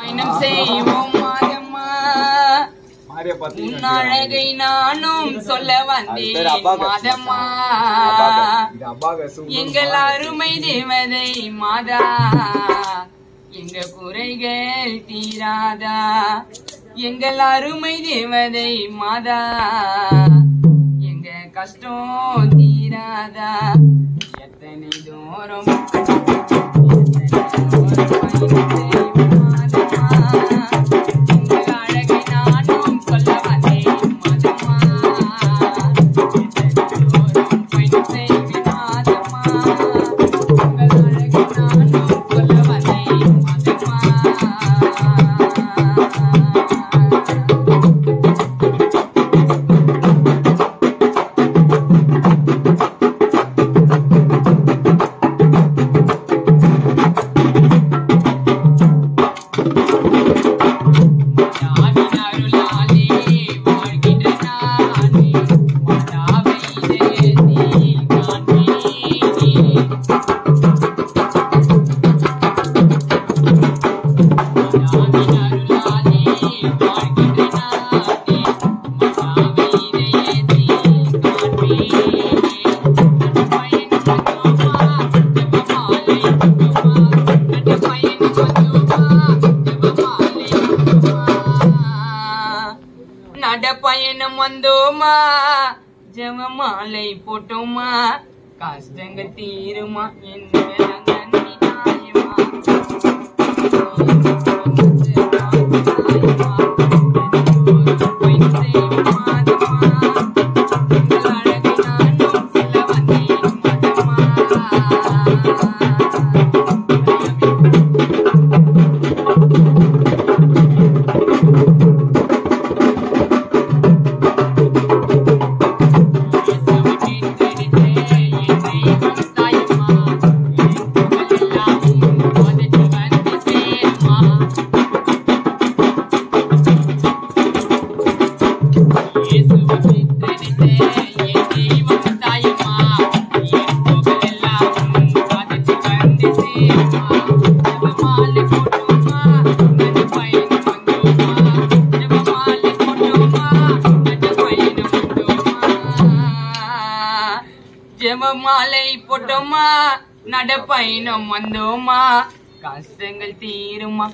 பயணம் செய்வோம் மாதம்மா மாரியா பாத்தீங்கன்னா உன் அழகை நானும் சொல்ல வந்தேன். மாதம்மா. எங்கள் அருமை தேவதை மாதா. எங்க குறைகள் தீராதா? எங்கள் அருமை தேவதை மாதா. எங்க கஷ்டம் தீராதா? எத்தனை தூரம் நட பயணம் வந்தோமா? ஜெபமாலை போட்டோமா? கஷ்டங்க தீருமா? என்ன நங்கனி ஜெபமாலை போட்டோமா? நடப்பயணம் வந்தோமா? கஷ்டங்கள் தீருமா